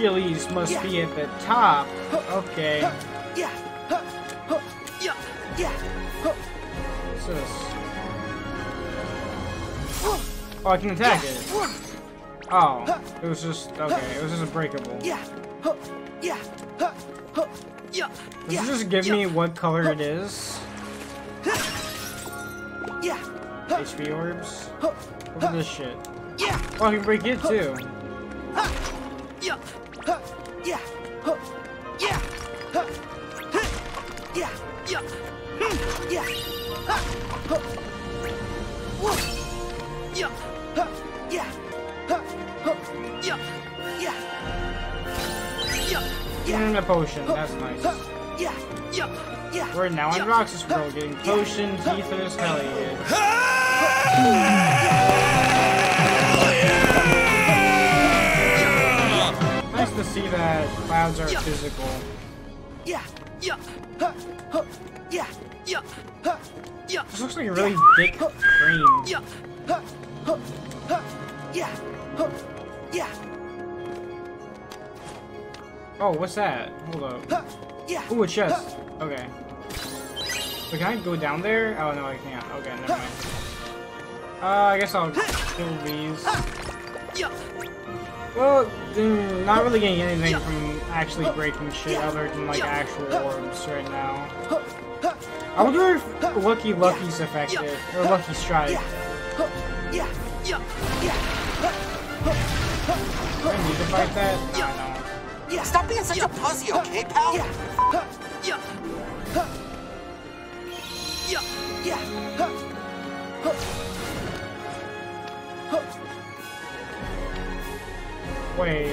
Hercules must be at the top. Okay. Yeah. Yeah. What's this? Oh, I can attack it. Oh, it was just okay. It was just a breakable. Yeah. Yeah. Does it just give me what color it is? Yeah. HP orbs. Look at this shit. Oh, I can break it too. Mm, a potion. That's nice. We're now in Roxas World, getting potions, ethers, hell yeah. To see that clouds are physical. yeah yeah huh huh huh yeah This looks like a really thick cream. Oh, what's that? Hold up. Yeah. Ooh, a chest. Okay. Wait, can I go down there? Oh, no, I can't. Okay, never mind. Uh, I guess I'll kill these. Well, not really getting anything from actually breaking shit other than, like, actual orbs right now. I wonder if Lucky Lucky's effective, or Lucky Strike. Do I need to fight that? No, I don't. Stop being such a pussy, okay, pal? Wait.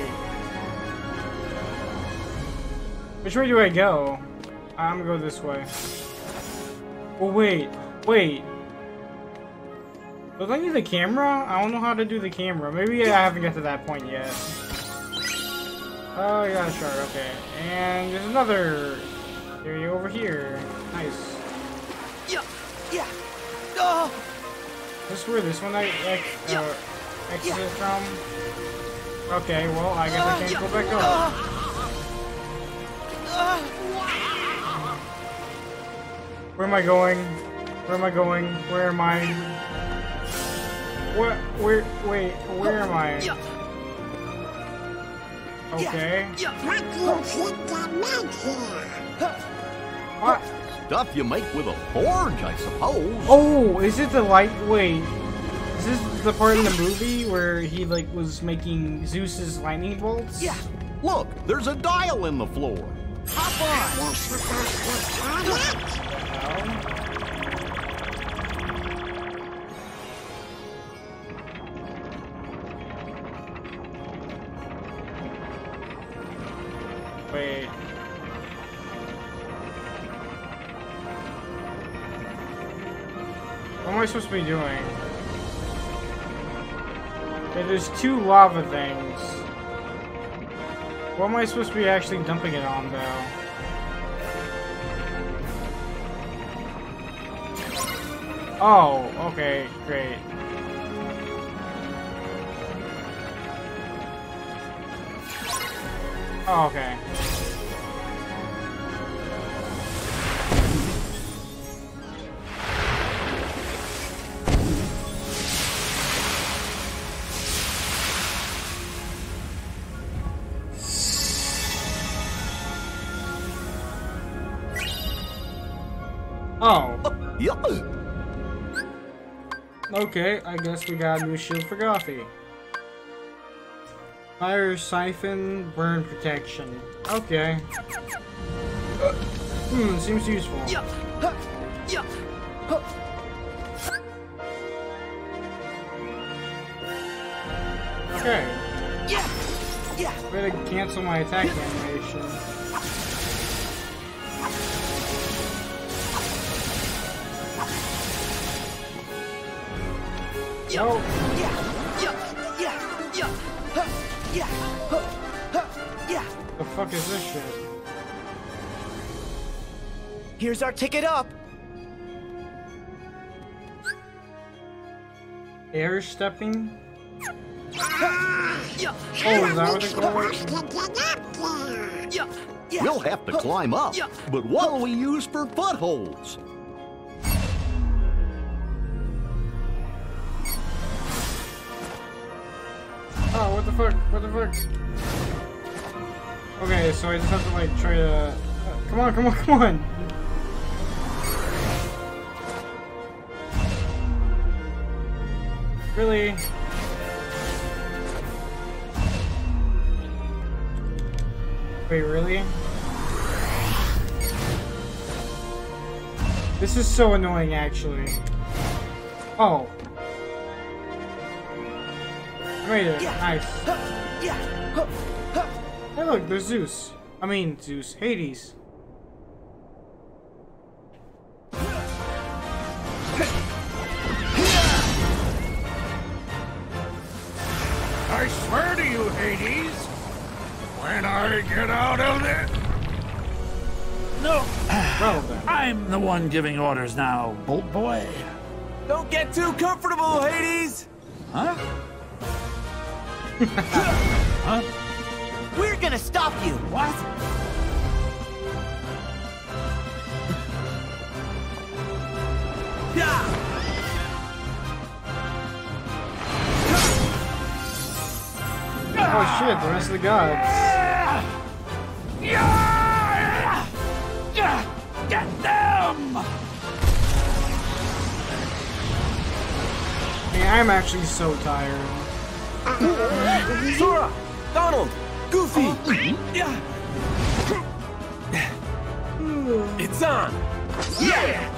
Which way do I go? I'm gonna go this way. Oh, wait. Wait. Don't I need the camera? I don't know how to do the camera. Maybe I haven't got to that point yet. Oh, yeah, sure, okay. And there's another area over here. Nice. Yeah. Yeah. Oh. this where this one I ex uh, exited from? Okay, well, I guess I can't go back up. Where am I going? Where am I going? Where am I? What? Where? Wait, where am I? Okay. What? Stuff you make with a forge, I suppose. Oh, is it the lightweight? Is this the part in the movie where he like was making Zeus's lightning bolts? Yeah. Look, there's a dial in the floor. Hop on. Wait. What am I supposed to be doing? There's two lava things. What am I supposed to be actually dumping it on, though? Oh, okay, great. Oh, okay. Okay, I guess we got a new shield for Goofy. Fire siphon, burn protection. Okay. Uh, hmm, seems useful. Okay. Yeah, Way to cancel my attack animation. No. The fuck is this shit? Here's our ticket up. Air stepping? Oh, is that what they call it? We'll have to climb up. But what'll we use for footholds? Oh, what the fuck? What the fuck? Okay, so I just have to like try to. Uh, come on, come on, come on! Really? Wait, really? This is so annoying, actually. Oh. I made. Nice. Hey, look, there's Zeus. I mean, Zeus. Hades. I swear to you, Hades, when I get out of there. No, Well. I'm the one giving orders now, Bolt Boy. Don't get too comfortable, Hades! Huh? huh? We're gonna stop you! What? Yeah! Oh shit, the rest of the gods. Get them! Man, I'm actually so tired. Sora! Donald! Goofy! Yeah! It's on! Yeah!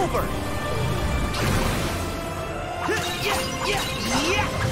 Over! Nice!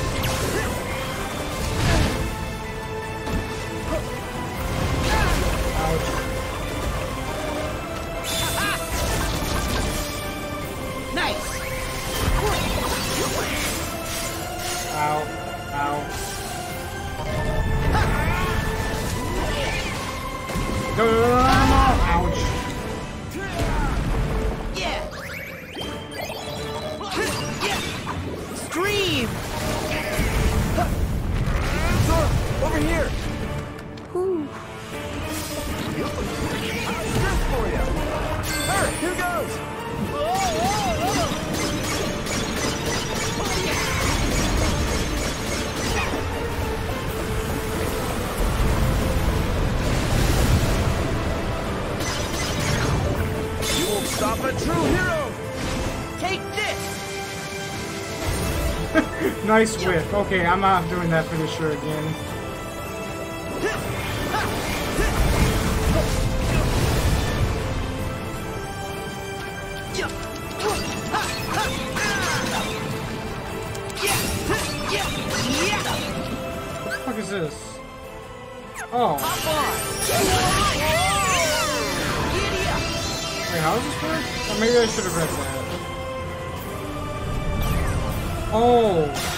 Nice whiff. Okay, I'm not doing that finisher again. What the fuck is this? Oh. Wait, how does this work? Or maybe I should have read that. Oh.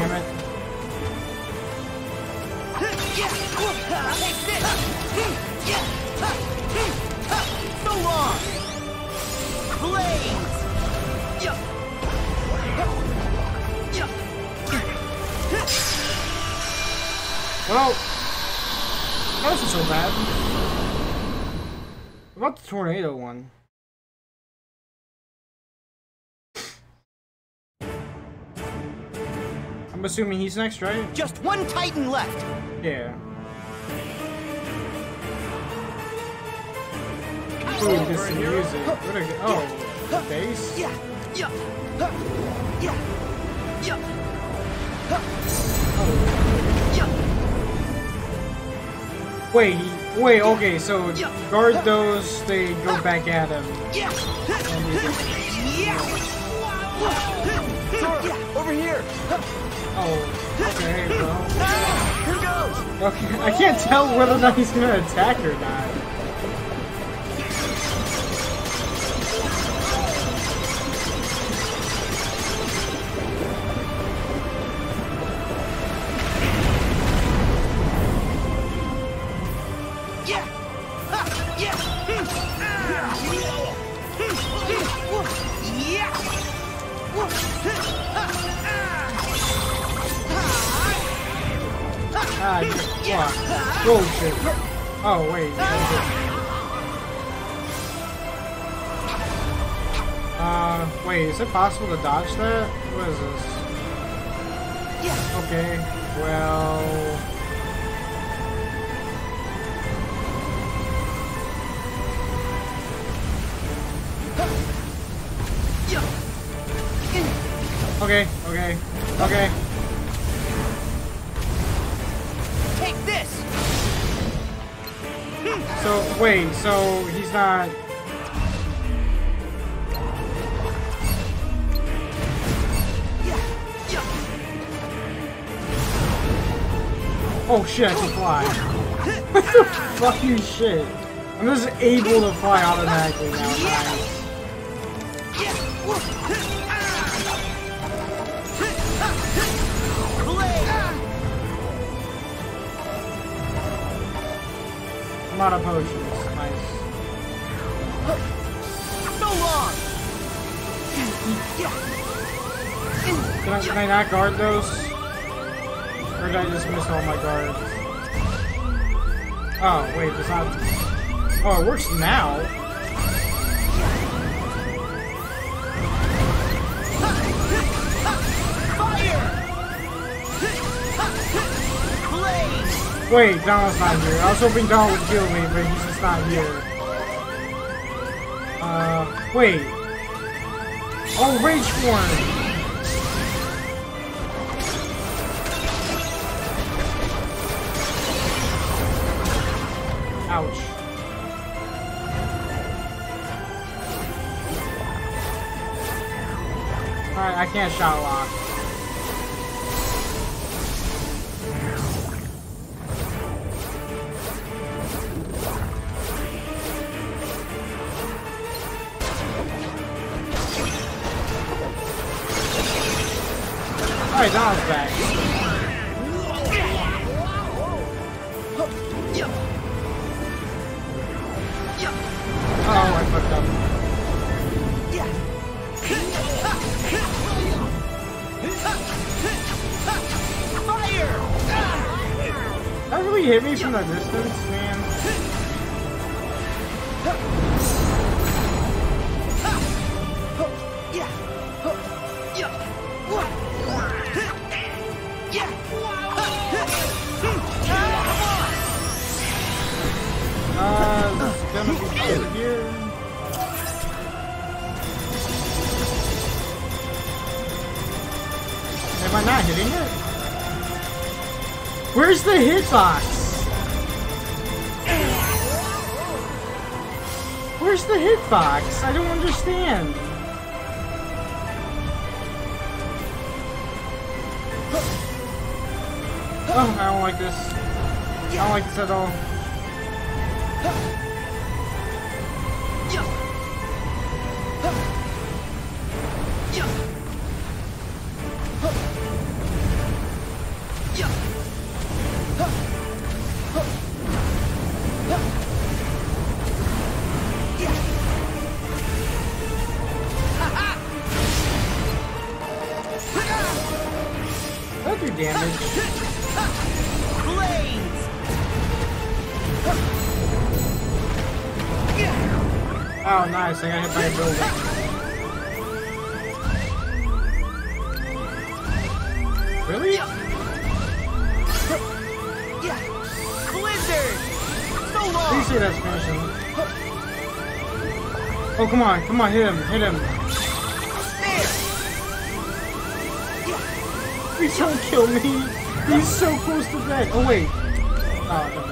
damn it. So long! Blaze! Well, that wasn't so bad. What about the tornado one? I'm assuming he's next, right? Just one Titan left! Yeah. Ooh, this is music. What a, oh, bass? Yeah, yeah, yeah, yeah, Wait, wait, okay, so guard those, they go back at him. yeah, he- yeah! Over here! Oh, okay, well. Here goes! Okay, I can't tell whether or not he's gonna attack or not. Yeah! Ha! Yeah! Yeah! Ah, fuck. Bullshit. Oh, wait. Uh, wait, is it possible to dodge that? What is this? Okay, well... Okay, okay, okay. So, wait, so he's not... Oh shit, I can fly. what the fucking shit? I'm just able to fly automatically now. Out of potions. Nice. So long! Can I, can I not guard those? Or did I just miss all my guards? Oh, wait, it's not... Oh, it works now? Wait, Donald's not here. I was hoping Donald would kill me, but he's just not here. Uh, wait. Oh, Rage Form! Ouch. Alright, I can't shot lock. That really hit me from a distance, man. Uh. Am I not hitting it? Where's the hitbox? Where's the hitbox? I don't understand. Oh, I don't like this. I don't like this at all. Oh, nice. I got hit by a building. Really? Blizzard! So long! say that's finishing. Oh, come on. Come on. Hit him. Hit him. There! Please don't kill me. He's so close to death. Oh, wait. Oh,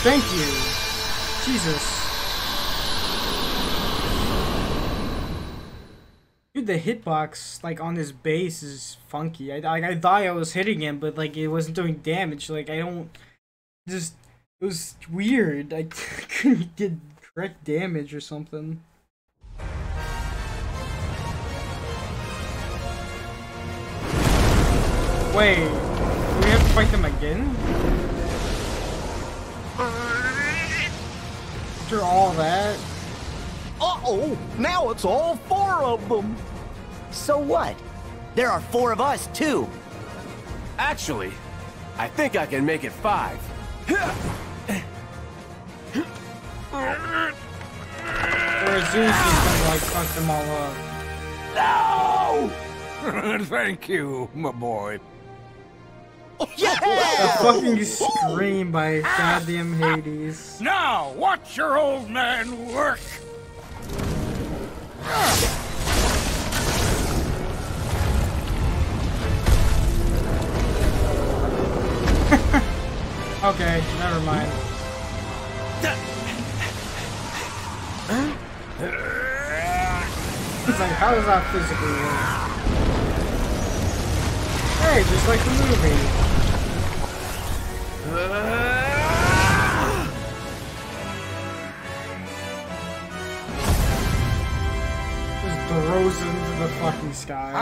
Thank you. Jesus. Dude, the hitbox like on this base is funky. I like I thought I was hitting him, but like it wasn't doing damage. Like I don't just it was weird. I couldn't get correct damage or something. Wait, do we have to fight them again? After all that? Uh-oh, now it's all four of them. So what? There are four of us, too. Actually, I think I can make it five. Or Zeus is gonna like fuck them all up. No! Thank you, my boy. A fucking scream by goddamn Hades. Now, watch your old man work. Okay, never mind. It's like, how does that physically work? Hey, just like the movie. Just throws it into the fucking sky.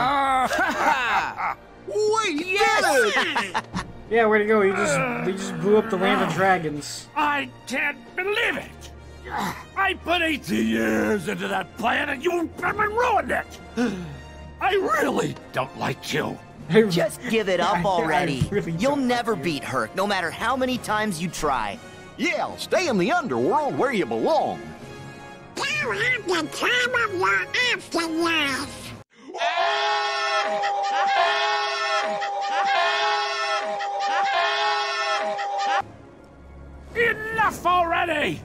We did it! Yeah, where'd it go? You just he just blew up the land of dragons. I can't believe it. I put 18 years into that plan and you ruined it. I really don't like you. Just give it up I already. really You'll never you. beat Herc, no matter how many times you try. Yeah, stay in the underworld where you belong. You have the time of your afterlife. Enough already!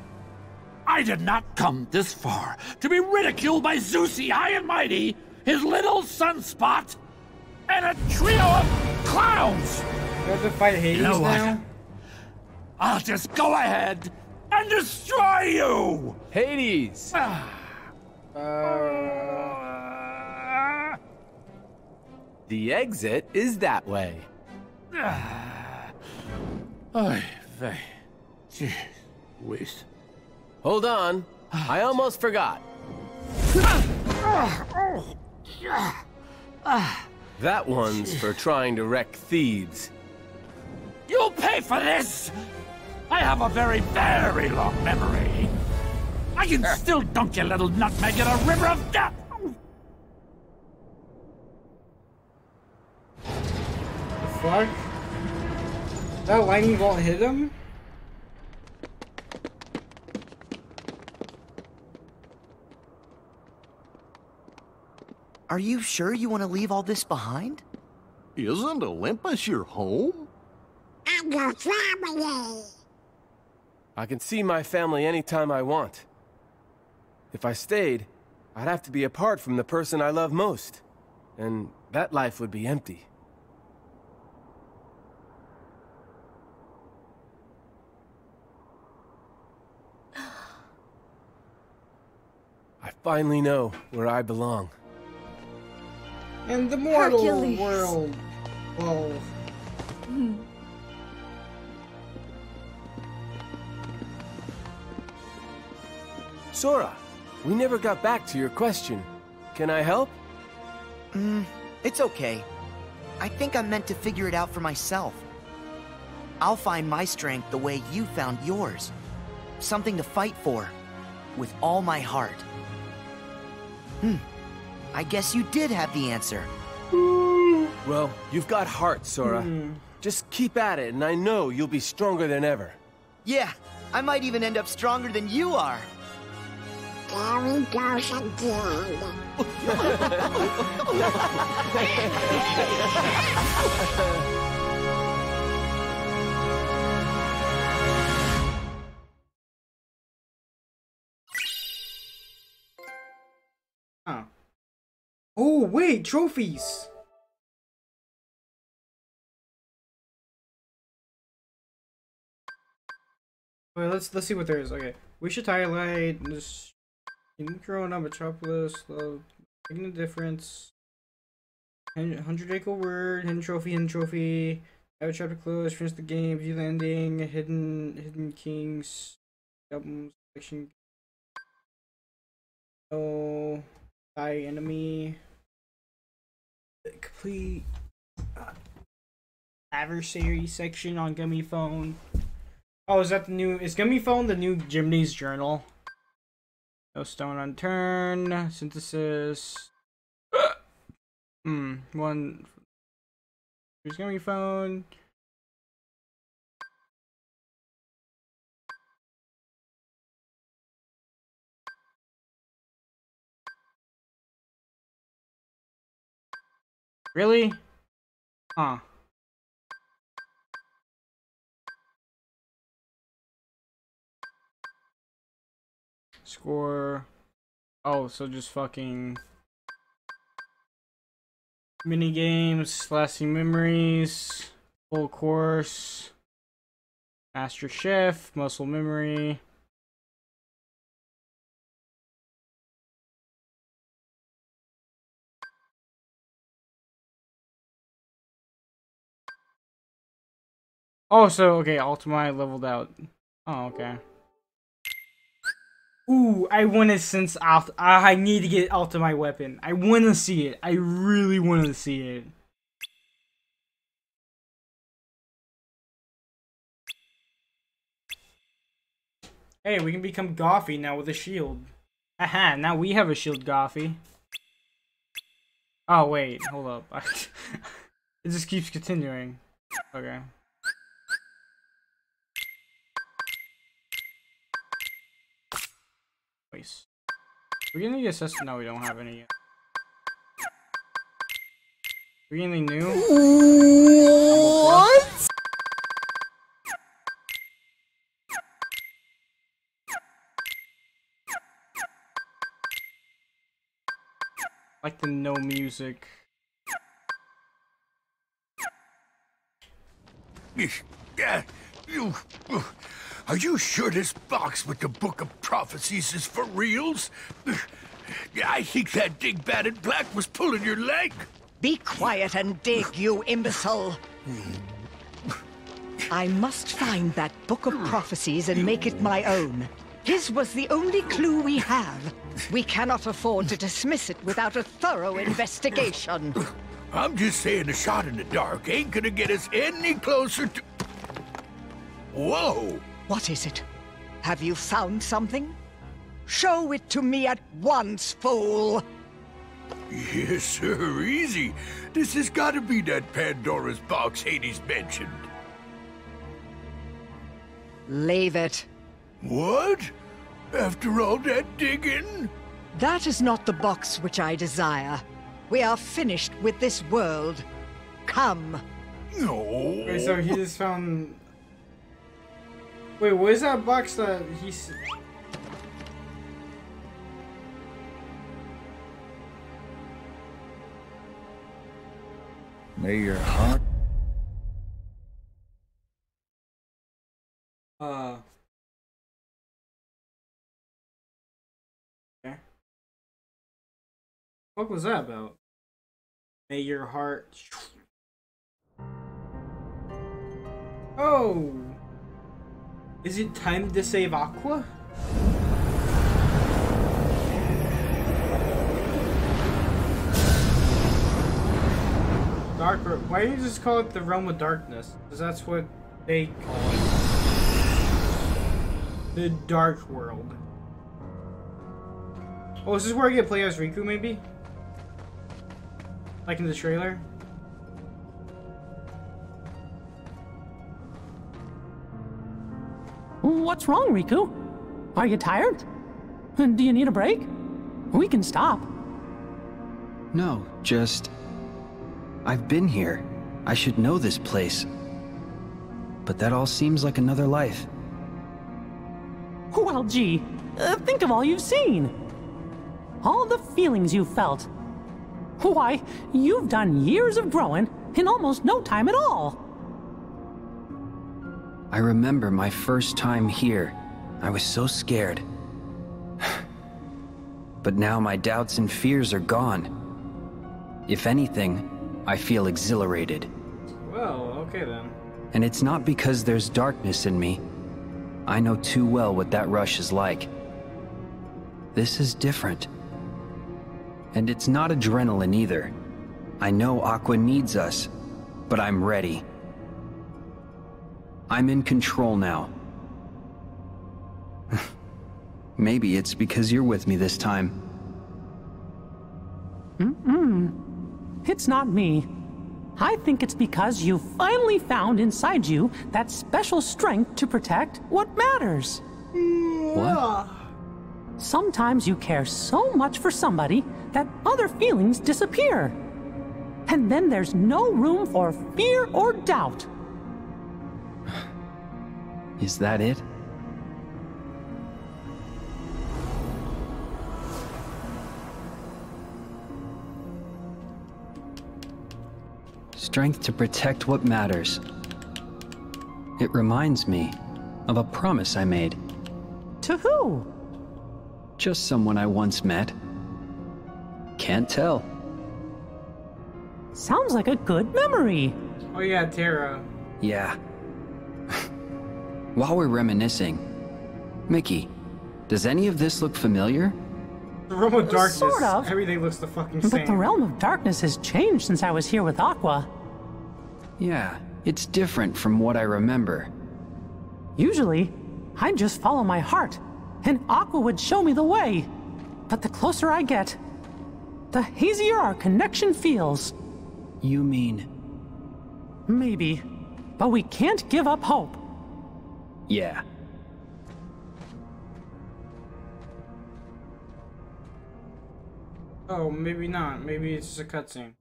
I did not come this far to be ridiculed by Zeusy High and Mighty, his little sunspot, and a trio of clowns! You have to fight Hades know now? I'll just go ahead and destroy you! Hades! Uh, The exit is that way. Ah. Oy vey. Jeez Whiz. Hold on. I almost forgot. Ah. That one's for trying to wreck Thebes. You'll pay for this! I have a very, very long memory. I can still dunk your little nutmeg in a river of death! fuck? That lightning bolt hit him? Are you sure you want to leave all this behind? Isn't Olympus your home? I'm your family. I can see my family anytime I want. If I stayed, I'd have to be apart from the person I love most. And that life would be empty. I finally know where I belong. In the mortal Hercules. world. Well, Sora, we never got back to your question. Can I help? It's okay. I think I'm meant to figure it out for myself. I'll find my strength the way you found yours. Something to fight for. With all my heart. Hmm. I guess you did have the answer. Well, you've got heart, Sora. Hmm. Just keep at it, and I know you'll be stronger than ever. Yeah, I might even end up stronger than you are. There he goes again. wait, trophies! Wait, let's let's see what there is. Okay, we should highlight this. Corona, Metropolis, making a difference. Hundred acre wood, hidden trophy, hidden trophy. Have chapter closed. Finish the game. View the ending. Hidden, hidden kings. Album selection. Oh, die enemy. Complete uh, adversary section on Gummiphone. Oh, is that the new? Is Gummiphone the new Jiminy's journal? No stone unturned. Synthesis. Hmm. One. Here's Gummiphone. Really? Huh. Score. Oh, so just fucking mini games, lasting memories, full course, Master Chef, muscle memory. Oh, so okay, Ultima I leveled out. Oh, okay. Ooh, I want to sense Alt. Ah, I need to get Ultima weapon. I want to see it. I really want to see it. Hey, we can become Goofy now with a shield. Aha, now we have a shield, Goofy. Oh, wait, hold up. it just keeps continuing. Okay. We getting any assist? No, we don't have any yet. We getting anything new? What? Like the no music. Yeah, you. Are you sure this box with the Book of Prophecies is for reals? I think that dingbat in black was pulling your leg. Be quiet and dig, you imbecile! I must find that Book of Prophecies and make it my own. His was the only clue we have. We cannot afford to dismiss it without a thorough investigation. I'm just saying a shot in the dark ain't gonna get us any closer to. Whoa! What is it? Have you found something? Show it to me at once, fool! Yes, sir, easy. This has gotta be that Pandora's box Hades mentioned. Leave it. What? After all that digging? That is not the box which I desire. We are finished with this world. Come. No. Wait, so he just found. Wait, where's that box that he's... May your heart... Uh... Okay. What was that about? May your heart... Oh! Is it time to save Aqua? Dark. Why don't you just call it the Realm of Darkness? Because that's what they call it. The Dark World. Oh, is this where I get play as Riku, maybe? Like in the trailer? What's wrong, Riku? Are you tired? Do you need a break? We can stop. No, just... I've been here. I should know this place. But that all seems like another life. Well, gee, uh, think of all you've seen. All the feelings you've felt. Why, you've done years of growing in almost no time at all. I remember my first time here. I was so scared. but now my doubts and fears are gone. If anything, I feel exhilarated. Well, okay then. And it's not because there's darkness in me. I know too well what that rush is like. This is different. And it's not adrenaline either. I know Aqua needs us, but I'm ready. I'm in control now. Maybe it's because you're with me this time. Mm-mm. It's not me. I think it's because you finally found inside you that special strength to protect what matters. What? Sometimes you care so much for somebody that other feelings disappear. And then there's no room for fear or doubt. Is that it? Strength to protect what matters. It reminds me of a promise I made. To who? Just someone I once met. Can't tell. Sounds like a good memory. Oh yeah, Terra. Yeah. While we're reminiscing, Mickey, does any of this look familiar? The Realm of Darkness. Sort of. Everything looks the fucking But same. But the Realm of Darkness has changed since I was here with Aqua. Yeah, it's different from what I remember. Usually, I'd just follow my heart, and Aqua would show me the way. But the closer I get, the hazier our connection feels. You mean... Maybe. But we can't give up hope. Yeah. Oh, maybe not. Maybe it's just a cutscene.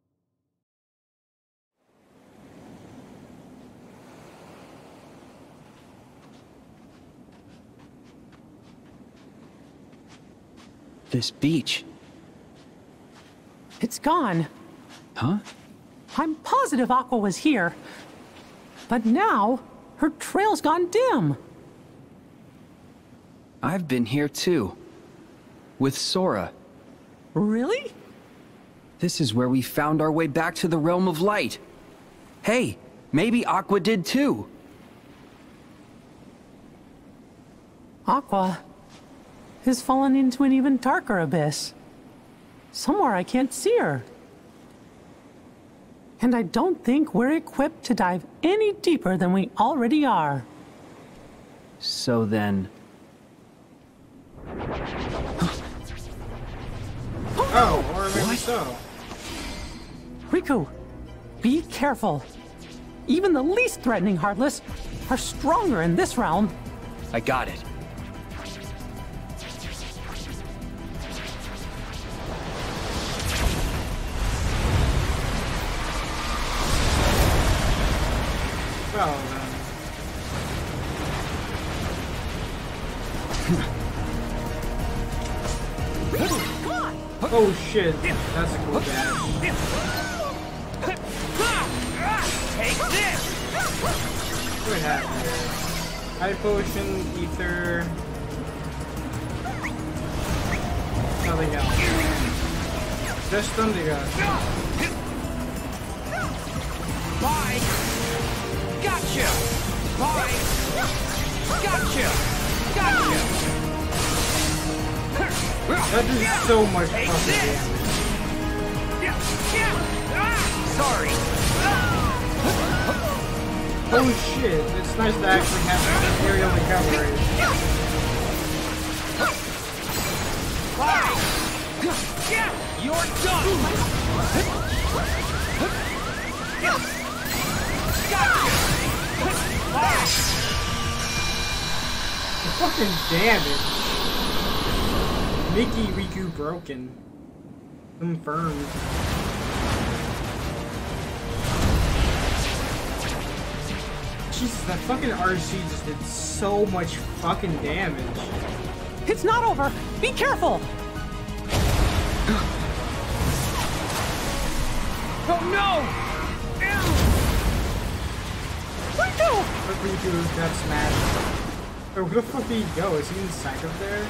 This beach. It's gone. Huh? I'm positive Aqua was here. But now, her trail's gone dim. I've been here too. With Sora. Really? This is where we found our way back to the Realm of Light. Hey, maybe Aqua did too. Aqua has fallen into an even darker abyss. Somewhere I can't see her. And I don't think we're equipped to dive any deeper than we already are. So then... Oh, or maybe so. Riku, be careful. Even the least threatening Heartless are stronger in this realm. I got it. Shit, that's a cool dash. Take this! What happened here? High potion, ether. Nothing else. Just thunder Thundaga. Bye! Gotcha! Bye! Gotcha! Gotcha! That does so much fucking damage. Sorry! Holy shit, it's nice to actually have aerial recovery. Bye! You're done! The fucking damage. Mickey Riku broken. Confirmed. Jesus, that fucking RC just did so much fucking damage. It's not over. Be careful. Oh no! Riku! But Riku got smashed. Or where the fuck did he go? Is he inside of there?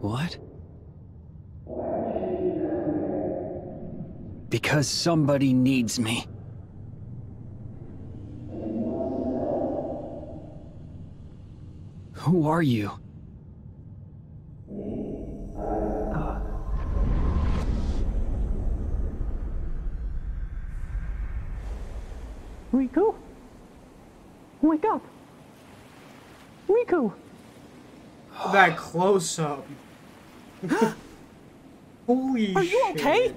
What? Because somebody needs me. Who are you? Riku? Wake up. Riku! That close up. Holy Are you shit. okay?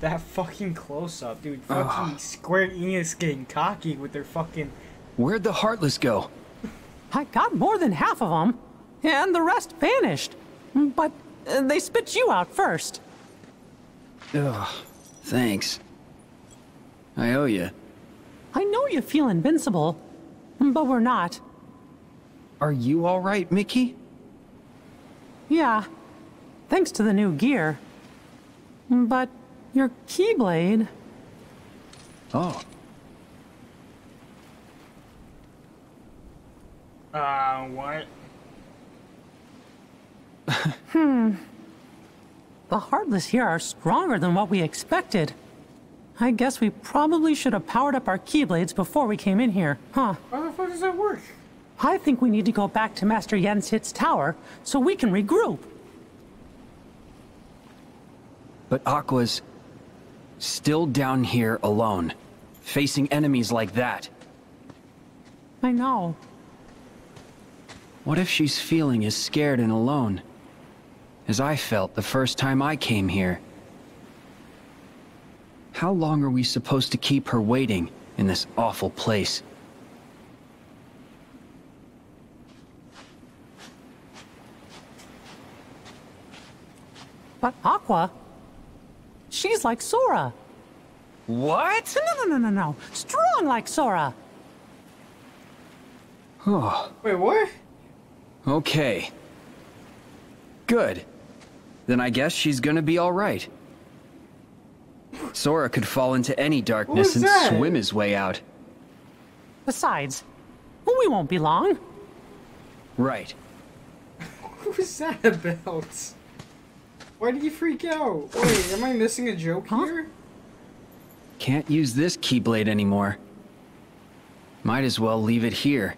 That fucking close up, dude. Fucking Square Enix getting cocky with their fucking. Where'd the Heartless go? I got more than half of them, and the rest vanished. But uh, they spit you out first. Ugh, thanks. I owe you. I know you feel invincible, but we're not. Are you alright, Mickey? Yeah, thanks to the new gear. But your Keyblade. Oh, Uh, what? hmm. The Heartless here are stronger than what we expected. I guess we probably should have powered up our Keyblades before we came in here, huh? How the fuck does that work? I think we need to go back to Master Yen Sid's tower so we can regroup. but Aqua's still down here alone, facing enemies like that. I know. What if she's feeling as scared and alone as I felt the first time I came here? How long are we supposed to keep her waiting in this awful place? But Aqua, she's like Sora. What? No, no, no, no, no. Strong like Sora. Oh, Wait, what? okay. Good. Then I guess she's gonna be alright. Sora could fall into any darkness and that? swim his way out. Besides, we won't be long. Right. What was that about? Why did you freak out? Wait, am I missing a joke here? Can't use this Keyblade anymore. Might as well leave it here.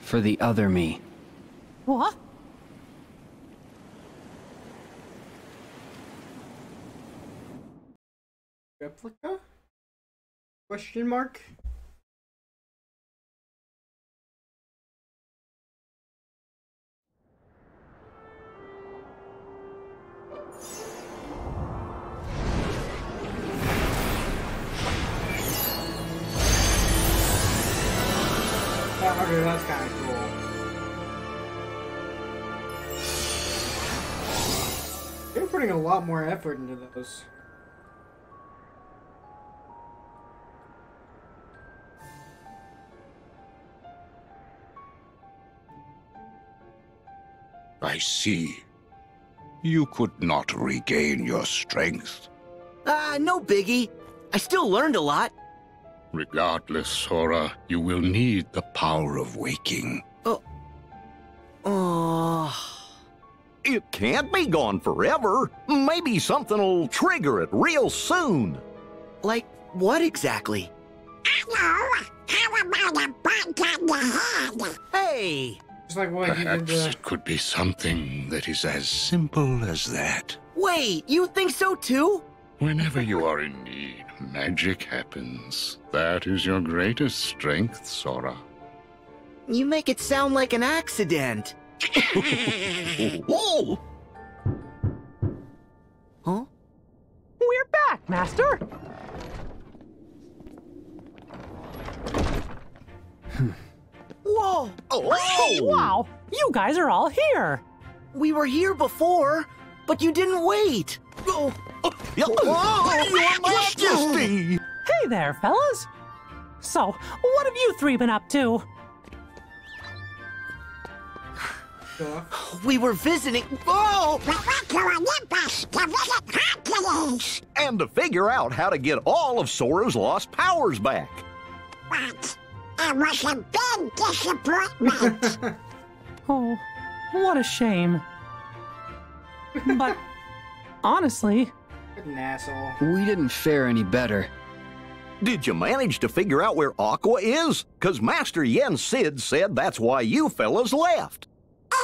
For the other me. What? Replica? Question mark? Oh, that's kind of cool. They're putting a lot more effort into those. I see. You could not regain your strength. Ah, uh, no biggie. I still learned a lot. Regardless, Sora, you will need the power of waking. Oh. Oh. It can't be gone forever. Maybe something'll trigger it real soon. Like what exactly? Hello? How about a bite on the head? Hey! Just like what Perhaps he did it could be something that is as simple as that. Wait, you think so too? Whenever you are in need, magic happens. That is your greatest strength, Sora. You make it sound like an accident. Whoa! Huh? We're back, Master! Whoa! Oh! Wow! You guys are all here! We were here before, but you didn't wait. Oh! Oh, oh your majesty! Hey there, fellas! So, what have you three been up to? We were visiting. Oh! We went to Olympus to visit Hercules. And to figure out how to get all of Sora's lost powers back. But it was a big disappointment. Oh, what a shame. But, honestly, An asshole. We didn't fare any better. Did you manage to figure out where Aqua is? Cause Master Yen Sid said that's why you fellas left.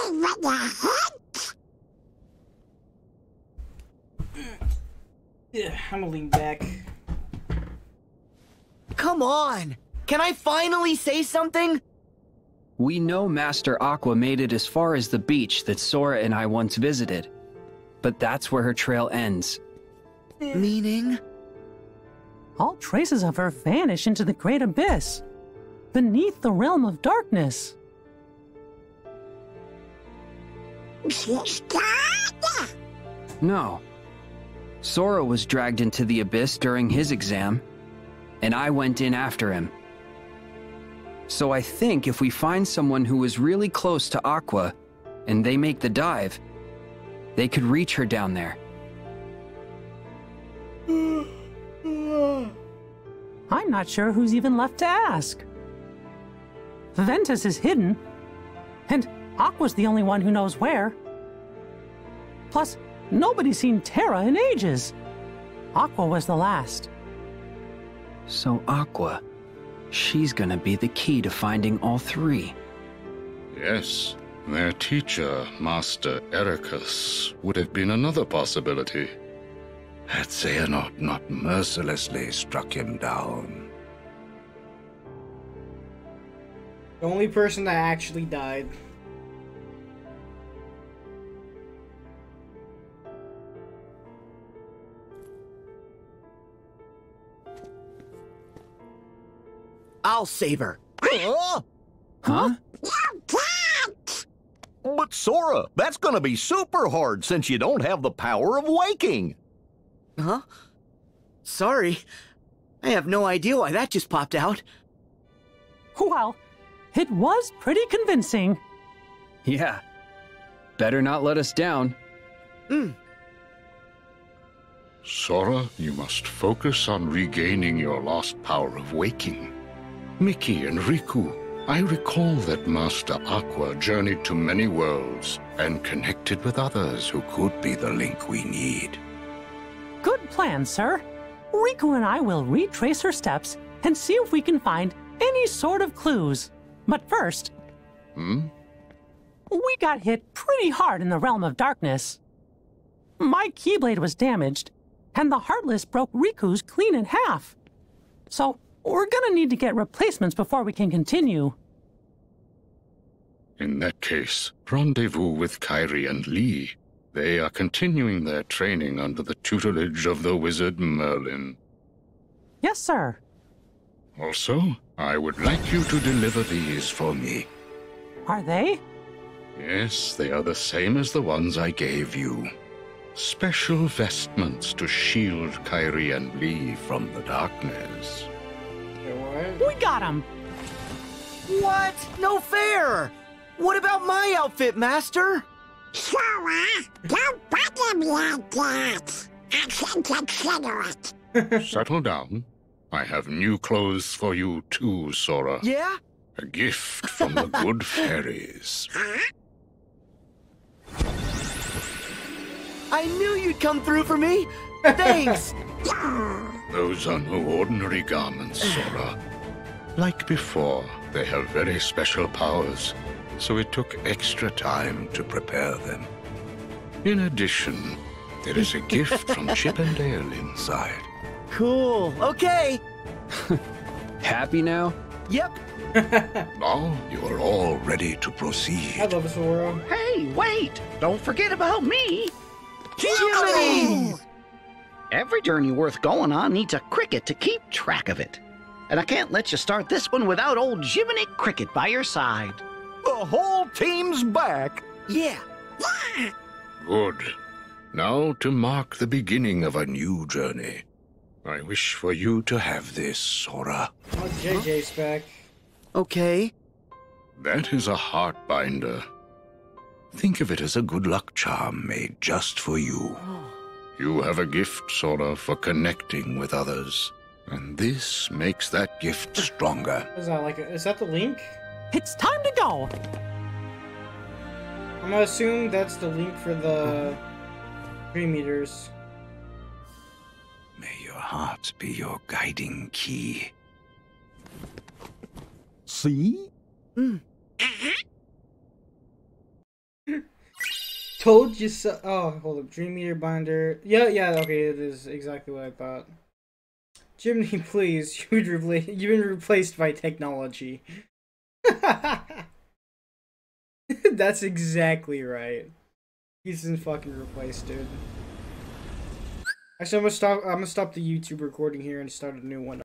Even a hint? Yeah, I'm gonna lean back. Come on! Can I finally say something? We know Master Aqua made it as far as the beach that Sora and I once visited. But that's where her trail ends. Meaning? all traces of her vanish into the great abyss, beneath the realm of darkness. She's gone? No. Sora was dragged into the abyss during his exam, and I went in after him. So I think if we find someone who is really close to Aqua, and they make the dive, they could reach her down there. I'm not sure who's even left to ask. Ventus is hidden, and Aqua's the only one who knows where. Plus, nobody's seen Terra in ages. Aqua was the last. So Aqua, she's gonna be the key to finding all three. Yes, their teacher, Master Eraqus, would have been another possibility. Had Xehanort not mercilessly struck him down. The only person that actually died. I'll save her. Huh? Huh? But Sora, that's gonna be super hard since you don't have the power of waking. Huh? Sorry. I have no idea why that just popped out. Well, it was pretty convincing. Yeah. Better not let us down. Hmm. Sora, you must focus on regaining your lost power of waking. Mickey and Riku, I recall that Master Aqua journeyed to many worlds and connected with others who could be the link we need. Good plan, sir. Riku and I will retrace her steps and see if we can find any sort of clues. But first, Hmm? we got hit pretty hard in the realm of darkness. My Keyblade was damaged, and the Heartless broke Riku's clean in half. So, we're gonna need to get replacements before we can continue. In that case, rendezvous with Kairi and Lea. They are continuing their training under the tutelage of the wizard Merlin. Yes, sir. Also, I would like you to deliver these for me. Are they? Yes, they are the same as the ones I gave you. Special vestments to shield Kairi and Lea from the darkness. We got him! What? No fair! What about my outfit, Master? Sora, don't bother me like that. I can consider it. Settle down. I have new clothes for you too, Sora. Yeah? A gift from the good fairies. I knew you'd come through for me. Thanks. Those are no ordinary garments, Sora. Like before, they have very special powers, so it took extra time to prepare them. In addition, there is a gift from Chip and Dale inside. cool. Okay. Happy now? Yep. Now you are all ready to proceed. I love Zoro. Hey, wait! Don't forget about me! Jiminy! Every journey worth going on needs a cricket to keep track of it. And I can't let you start this one without old Jiminy Cricket by your side. The whole team's back. Yeah. Good. Now to mark the beginning of a new journey. I wish for you to have this, Sora. Oh, JJ's back. Okay. That is a heart binder. Think of it as a good luck charm made just for you. Oh. You have a gift, Sora, for connecting with others. And this makes that gift stronger. Is that like a, is that the link? It's time to go. I'm gonna assume that's the link for the Dream Eaters. May your heart be your guiding key. See? Mm. Uh-huh. Told you so. Oh, hold up. Dream Eater binder. Yeah, yeah. Okay, it is exactly what I thought. Jimmy, please. You've been you've been replaced by technology. That's exactly right. He's been fucking replaced, dude. Actually, I'm gonna stop. I'm gonna stop the YouTube recording here and start a new one.